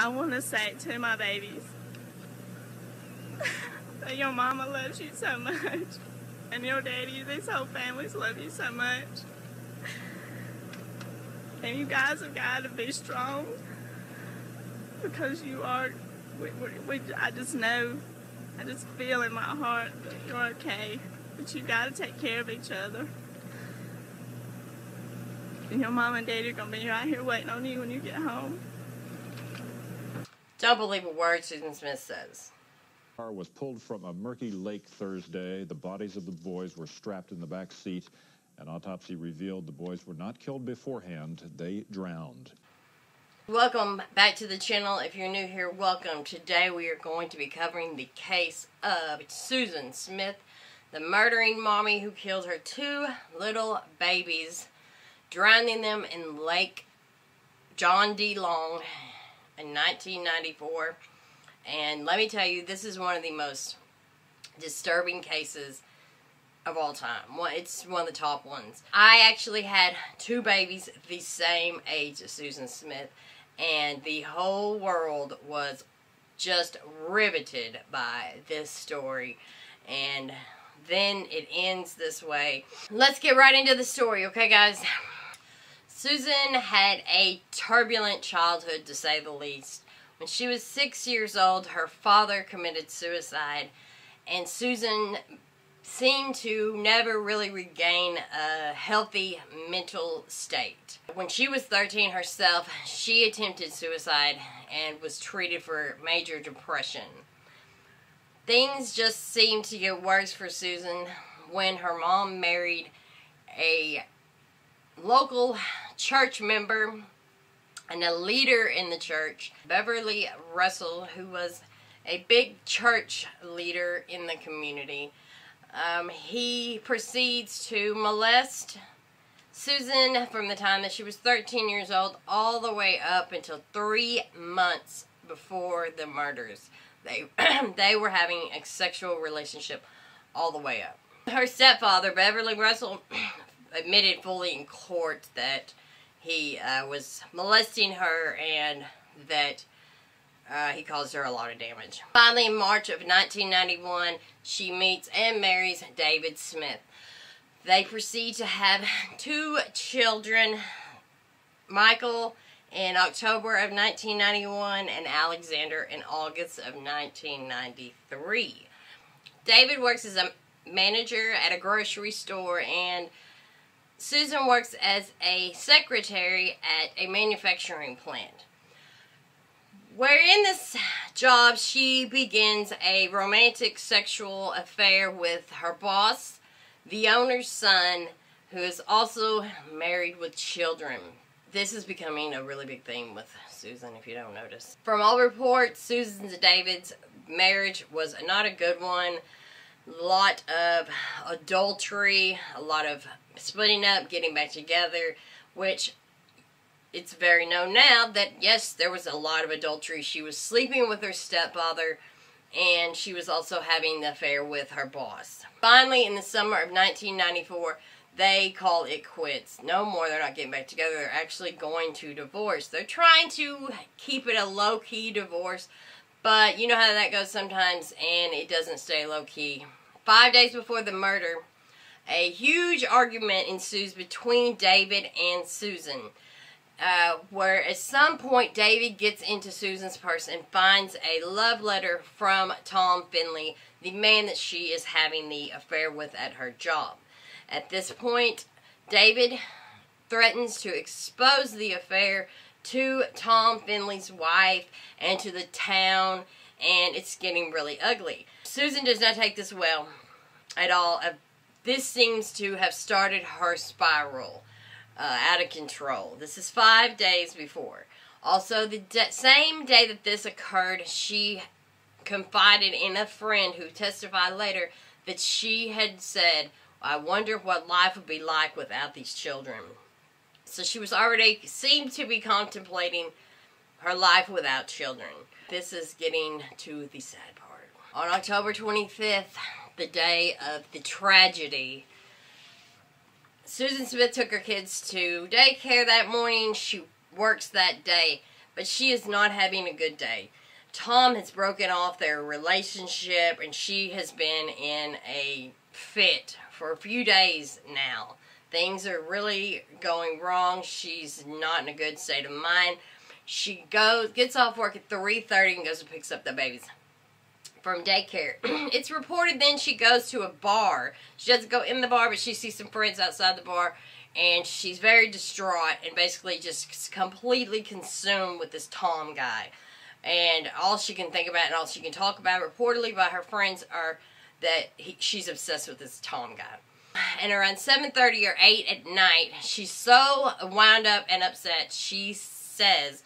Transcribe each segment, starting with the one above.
I want to say to my babies that your mama loves you so much, and your daddy, this whole family's love you so much. And you guys have got to be strong because you are. We, we, we, I just know, I just feel in my heart that you're okay. But you got to take care of each other. And your mom and daddy are going to be right here waiting on you when you get home. Don't believe a word Susan Smith says. car was pulled from a murky lake Thursday. The bodies of the boys were strapped in the back seat. An autopsy revealed the boys were not killed beforehand. They drowned. Welcome back to the channel. If you're new here, welcome. Today we are going to be covering the case of Susan Smith, the murdering mommy who killed her two little babies, drowning them in Lake John D. Long in 1994. And let me tell you, this is one of the most disturbing cases of all time. Well, it's one of the top ones. I actually had two babies the same age as Susan Smith, and the whole world was just riveted by this story. And then it ends this way. Let's get right into the story, okay, guys? Susan had a turbulent childhood, to say the least. When she was six years old, her father committed suicide, and Susan seemed to never really regain a healthy mental state. When she was 13 herself, she attempted suicide and was treated for major depression. Things just seemed to get worse for Susan when her mom married a local church member and a leader in the church, Beverly Russell, who was a big church leader in the community. Um, he proceeds to molest Susan from the time that she was 13 years old all the way up until three months before the murders. They, they were having a sexual relationship all the way up. Her stepfather, Beverly Russell, admitted fully in court that he uh, was molesting her and that uh, he caused her a lot of damage. Finally, in March of 1991, she meets and marries David Smith. They proceed to have two children, Michael in October of 1991 and Alexander in August of 1993. David works as a manager at a grocery store and Susan works as a secretary at a manufacturing plant. Where in this job she begins a romantic sexual affair with her boss, the owner's son, who is also married with children. This is becoming a really big thing with Susan, if you don't notice. From all reports, Susan's and David's marriage was not a good one. A lot of adultery, a lot of splitting up, getting back together, which it's very known now that yes, there was a lot of adultery. She was sleeping with her stepfather and she was also having the affair with her boss. Finally, in the summer of 1994, they call it quits. No more, they're not getting back together. They're actually going to divorce. They're trying to keep it a low-key divorce, but you know how that goes sometimes, and it doesn't stay low-key. Five days before the murder, a huge argument ensues between David and Susan. Uh, where at some point David gets into Susan's purse and finds a love letter from Tom Findlay, the man that she is having the affair with at her job. At this point, David threatens to expose the affair to Tom Findlay's wife and to the town, and it's getting really ugly. Susan does not take this well at all. This seems to have started her spiral uh, out of control. This is five days before. Also, the same day that this occurred, she confided in a friend who testified later that she had said, I wonder what life would be like without these children. So she was already, seemed to be contemplating her life without children. This is getting to the sad part. On October 25th, the day of the tragedy, Susan Smith took her kids to daycare that morning. She works that day. but she is not having a good day. Tom has broken off their relationship and she has been in a fit for a few days now. Things are really going wrong. She's not in a good state of mind. She goes, gets off work at 3.30 and goes and picks up the babies from daycare. it's reported then she goes to a bar. She doesn't go in the bar, but she sees some friends outside the bar, and she's very distraught and basically just completely consumed with this Tom guy. And all she can think about and all she can talk about, reportedly by her friends, are that he, she's obsessed with this Tom guy. And around 7.30 or 8 at night, she's so wound up and upset, she says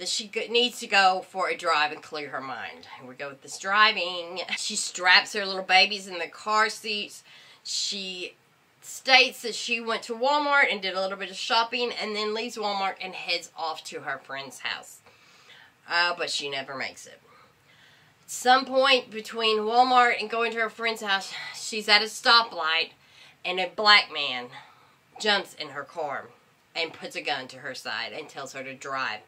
that she needs to go for a drive and clear her mind. We go with this driving. She straps her little babies in the car seats. She states that she went to Walmart and did a little bit of shopping and then leaves Walmart and heads off to her friend's house. Uh, but she never makes it. At some point between Walmart and going to her friend's house, she's at a stoplight and a black man jumps in her car and puts a gun to her side and tells her to drive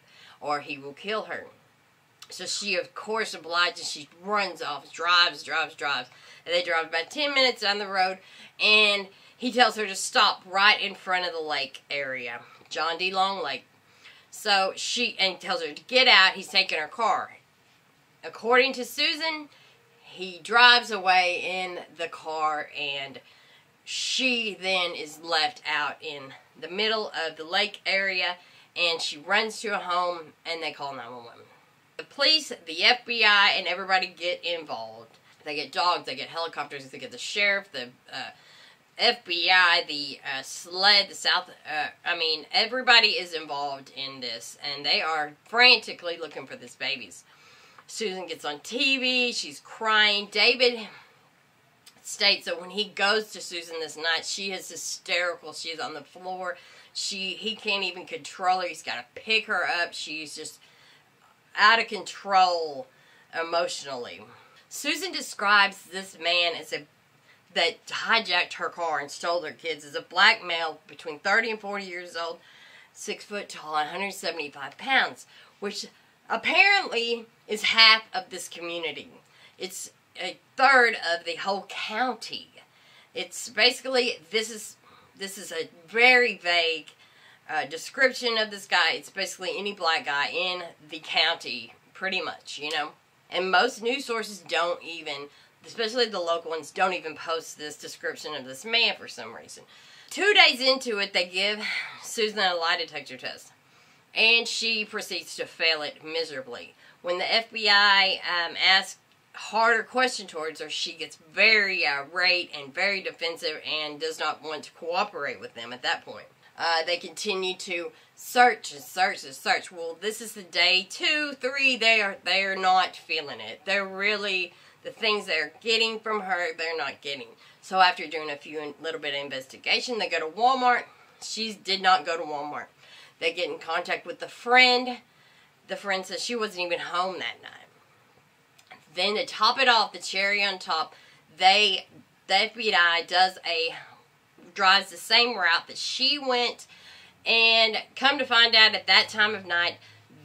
or he will kill her. So she, of course, obliges. She runs off, drives, drives, drives. And they drive about 10 minutes down the road, and he tells her to stop right in front of the lake area, John D. Long Lake. So she, and tells her to get out. He's taking her car. According to Susan, he drives away in the car, and she then is left out in the middle of the lake area and she runs to a home and they call 911. The police, the FBI, and everybody get involved. They get dogs, they get helicopters, they get the sheriff, the uh, FBI, the uh, SLED, the South. Uh, I mean, everybody is involved in this, and they are frantically looking for this babies. Susan gets on TV, she's crying. David states that when he goes to Susan this night, she is hysterical. She's on the floor. She he can't even control her. He's got to pick her up. She's just out of control emotionally. Susan describes this man as a that hijacked her car and stole her kids as a black male between 30 and 40 years old, six foot tall, 175 pounds, which apparently is half of this community. It's a third of the whole county. It's basically this is this is a very vague uh, description of this guy. It's basically any black guy in the county, pretty much, you know. And most news sources don't even, especially the local ones, don't even post this description of this man for some reason. Two days into it, they give Susan a lie detector test. And she proceeds to fail it miserably. When the FBI um, asks harder question towards her, she gets very irate and very defensive and does not want to cooperate with them at that point. Uh, they continue to search and search and search. Well, this is the day two, three. They are they are not feeling it. They're really the things they're getting from her. They're not getting. So after doing a few little bit of investigation, they go to Walmart. She did not go to Walmart. They get in contact with the friend. The friend says she wasn't even home that night. Then to top it off, the cherry on top, they the FBI does a drives the same route that she went, and come to find out at that time of night,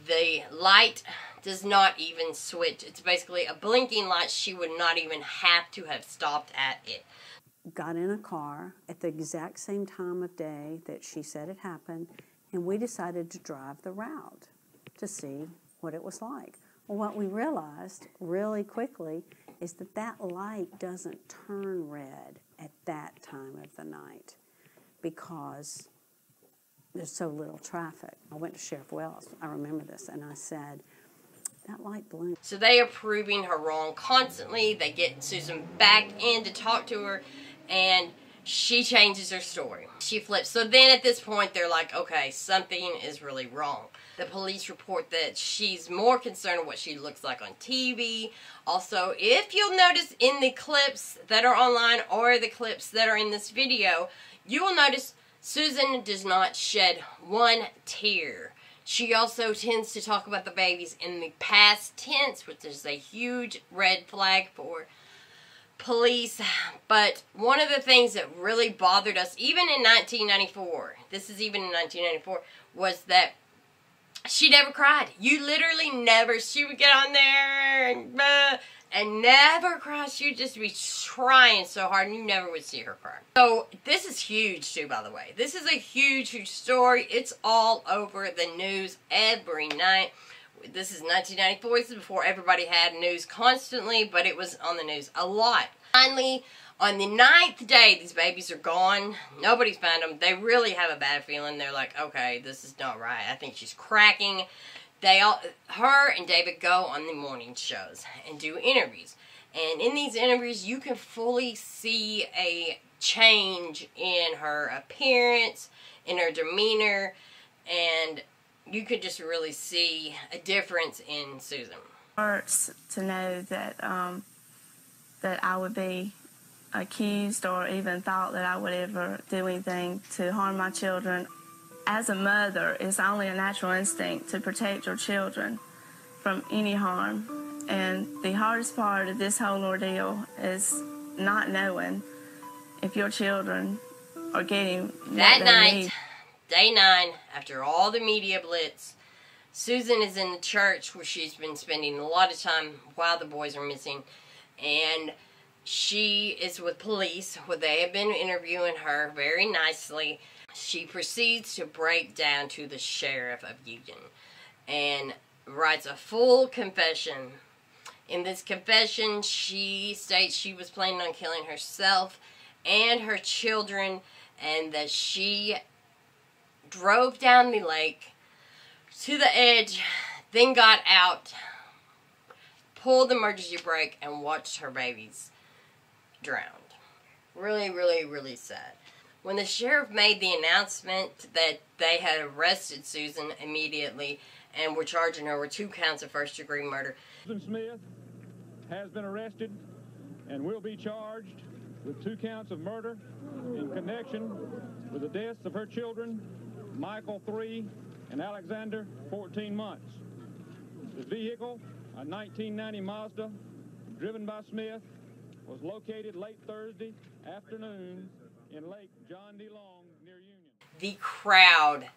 the light does not even switch. It's basically a blinking light. She would not even have to have stopped at it. Got in a car at the exact same time of day that she said it happened, and we decided to drive the route to see what it was like. What we realized really quickly is that that light doesn't turn red at that time of the night because there's so little traffic. I went to Sheriff Wells, I remember this, and I said, that light blinked. So they are proving her wrong constantly. They get Susan back in to talk to her, and she changes her story. She flips. So then at this point, they're like, okay, something is really wrong. The police report that she's more concerned with what she looks like on TV. Also, if you'll notice in the clips that are online or the clips that are in this video, you will notice Susan does not shed one tear. She also tends to talk about the babies in the past tense, which is a huge red flag for police. But one of the things that really bothered us, even in 1994, this is even in 1994, was that she never cried. You literally never. She would get on there and uh, and never cry. She would just be trying so hard, and you never would see her cry. So this is huge too, by the way. This is a huge, huge story. It's all over the news every night. This is 1994. This is before everybody had news constantly, but it was on the news a lot. Finally, on the ninth day, these babies are gone. Nobody's found them. They really have a bad feeling. They're like, okay, this is not right. I think she's cracking. They all, her and David go on the morning shows and do interviews. And in these interviews, you can fully see a change in her appearance, in her demeanor, and you could just really see a difference in Susan. hurts to know that um, that I would be accused or even thought that I would ever do anything to harm my children. As a mother, it's only a natural instinct to protect your children from any harm. And the hardest part of this whole ordeal is not knowing if your children are getting what That they night, need. Day nine, after all the media blitz, Susan is in the church where she's been spending a lot of time while the boys are missing. And she is with police where they have been interviewing her very nicely. She proceeds to break down to the sheriff of Union and writes a full confession. In this confession, she states she was planning on killing herself and her children and that she drove down the lake to the edge, then got out, pulled the emergency brake, and watched her babies drowned. Really, really, really sad. When the sheriff made the announcement that they had arrested Susan immediately and were charging her with two counts of first degree murder, Susan Smith has been arrested and will be charged with two counts of murder in connection with the deaths of her children, Michael, three, and Alexander, 14 months. The vehicle, a 1990 Mazda, driven by Smith, was located late Thursday afternoon in Lake John D. Long near Union. the crowd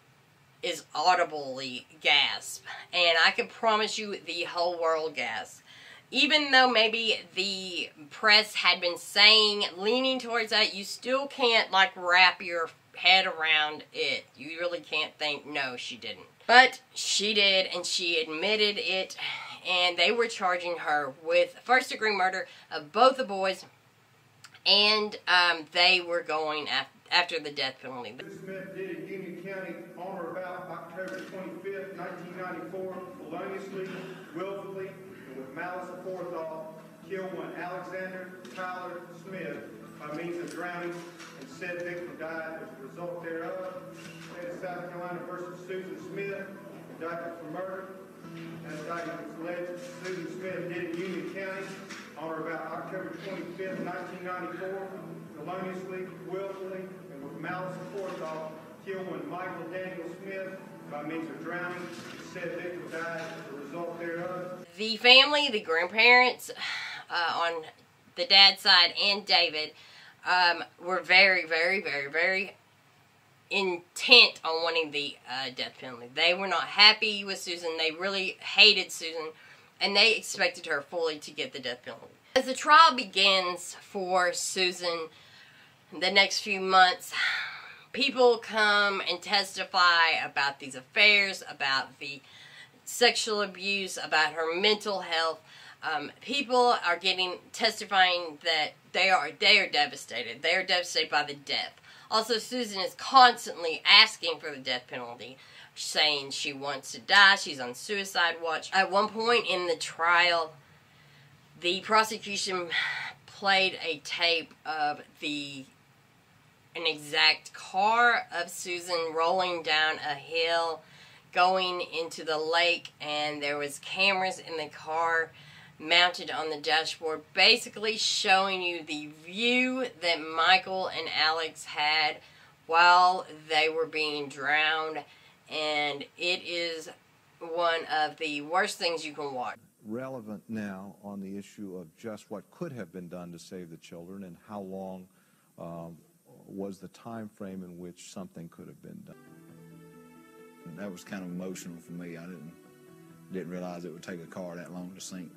is audibly gasp. And I can promise you the whole world gasp. Even though maybe the press had been saying, leaning towards that, you still can't like wrap your head around it. You really can't think, no, she didn't. But she did, and she admitted it, and they were charging her with first degree murder of both the boys, and um, they were going af- after the death penalty. Smith did in Union County on or about October 25th, 1994, feloniously, willfully, and with malice 301 Alexander Tyler Smith by means of drowning, and said victim died as a result thereof. State of South Carolina versus Susan Smith, indicted for murder. That indictment was alleged Susan Smith did in Union County on or about October 25, 1994, feloniously, willfully, and with malice aforethought, killed one Michael Daniel Smith by means of drowning, said victim died as a result thereof. The family, the grandparents, uh, on the dad's side, and David um, were very, very, very, very intent on wanting the uh, death penalty. They were not happy with Susan. They really hated Susan, and they expected her fully to get the death penalty. As the trial begins for Susan, the next few months, people come and testify about these affairs, about the sexual abuse, about her mental health. Um, people are getting testifying that they are they are devastated. They are devastated by the death. Also, Susan is constantly asking for the death penalty, saying she wants to die. She's on suicide watch. At one point in the trial, the prosecution played a tape of the an exact car of Susan rolling down a hill going into the lake and there was cameras in the car mounted on the dashboard basically showing you the view that Michael and Alex had while they were being drowned and it is one of the worst things you can watch. relevant now on the issue of just what could have been done to save the children and how long um, was the time frame in which something could have been done. that was kind of emotional for me. I didn't didn't realize it would take a car that long to sink.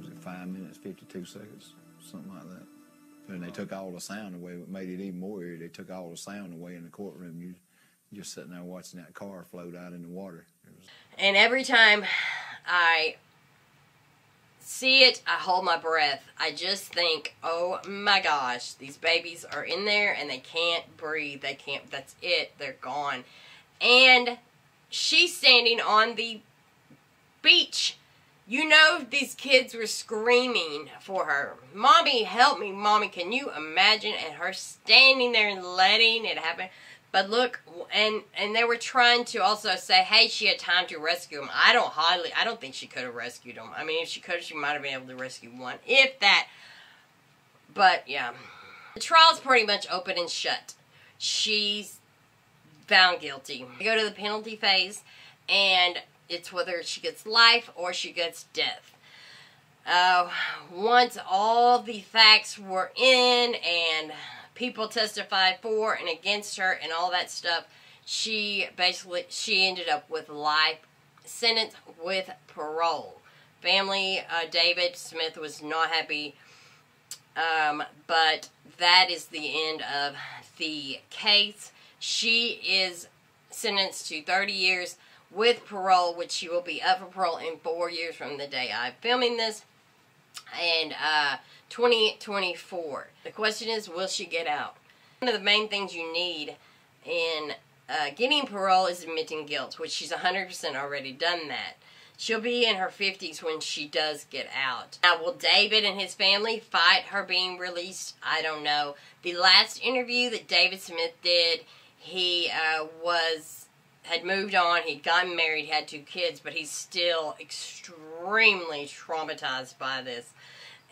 Was it five minutes, 52 seconds, something like that? And they took all the sound away. What made it even more eerie, they took all the sound away in the courtroom. You just sitting there watching that car float out in the water. And every time I see it, I hold my breath. I just think, oh my gosh, these babies are in there and they can't breathe. They can't, that's it. They're gone. And she's standing on the beach. You know these kids were screaming for her. Mommy, help me. Mommy, can you imagine? And her standing there and letting it happen. But look, and and they were trying to also say, hey, she had time to rescue him. I don't highly, I don't think she could have rescued him. I mean, if she could, she might have been able to rescue one, if that. But yeah, the trial's pretty much open and shut. She's found guilty. Go to the penalty phase, and it's whether she gets life or she gets death. Uh, once all the facts were in and people testified for and against her and all that stuff, she basically she ended up with life sentence with parole. Family, uh, David Smith was not happy, um, but that is the end of the case. She is sentenced to 30 years with parole, which she will be up for parole in four years from the day I'm filming this, and uh, 2024. The question is, will she get out? One of the main things you need in uh, getting parole is admitting guilt, which she's 100% already done that. She'll be in her 50s when she does get out. Now, will David and his family fight her being released? I don't know. The last interview that David Smith did, he uh, was had moved on, he'd gotten married, had two kids, but he's still extremely traumatized by this.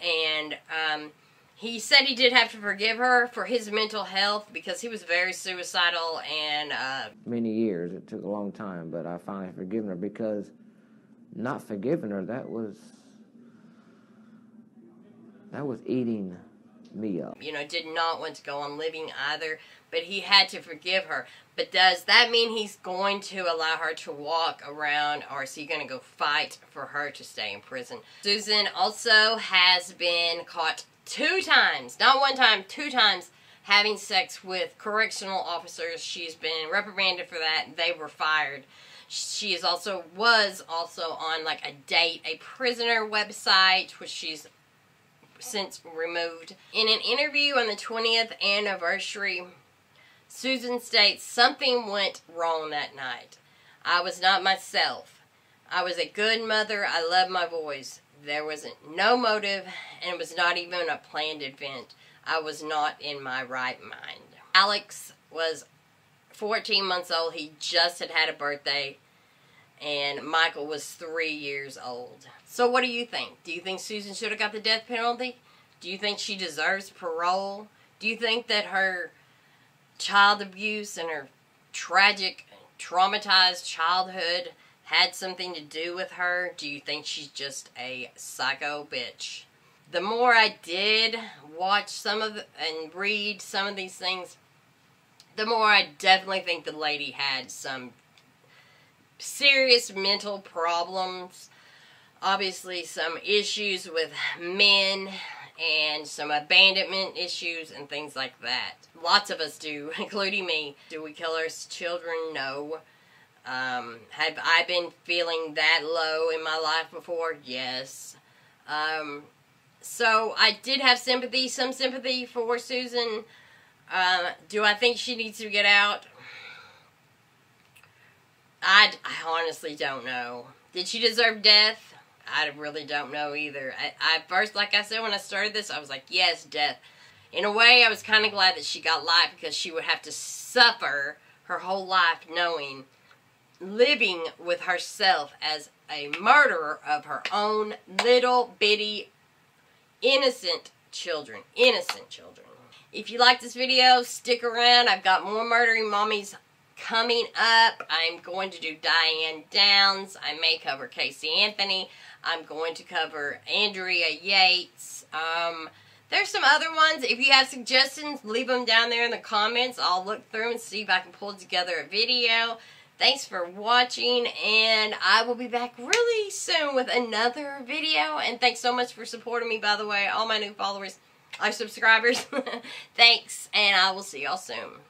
And um, he said he did have to forgive her for his mental health because he was very suicidal and. Uh, Many years. It took a long time, but I finally forgiven her because not forgiving her, that was. That was eating up. You know, did not want to go on living either, but he had to forgive her. But does that mean he's going to allow her to walk around or is he going to go fight for her to stay in prison? Susan also has been caught two times, not one time, two times, having sex with correctional officers. She's been reprimanded for that. They were fired. She is also was also on like a date a prisoner website, which she's since removed. In an interview on the 20th anniversary Susan states something went wrong that night. I was not myself. I was a good mother. I love my boys. There was no motive, and it was not even a planned event. I was not in my right mind. Alex was 14 months old. He just had had a birthday, and Michael was three years old. So, what do you think? Do you think Susan should have got the death penalty? Do you think she deserves parole? Do you think that her child abuse and her tragic, traumatized childhood had something to do with her? Do you think she's just a psycho bitch? The more I did watch some of the, and read some of these things, the more I definitely think the lady had some serious mental problems. Obviously, some issues with men and some abandonment issues and things like that. Lots of us do, including me. Do we kill our children? No. Um, have I been feeling that low in my life before? Yes. Um, so I did have sympathy, some sympathy for Susan. Uh, do I think she needs to get out? I, I honestly don't know. Did she deserve death? I really don't know either. I, I first, like I said when I started this, I was like, yes, death. In a way, I was kind of glad that she got life because she would have to suffer her whole life knowing, living with herself as a murderer of her own little bitty innocent children. Innocent children. If you like this video, stick around. I've got more Murdering Mommies coming up. I'm going to do Diane Downs. I may cover Casey Anthony. I'm going to cover Andrea Yates. Um, there's some other ones. If you have suggestions, leave them down there in the comments. I'll look through and see if I can pull together a video. Thanks for watching, and I will be back really soon with another video. And thanks so much for supporting me, by the way, all my new followers, our subscribers. thanks, and I will see y'all soon.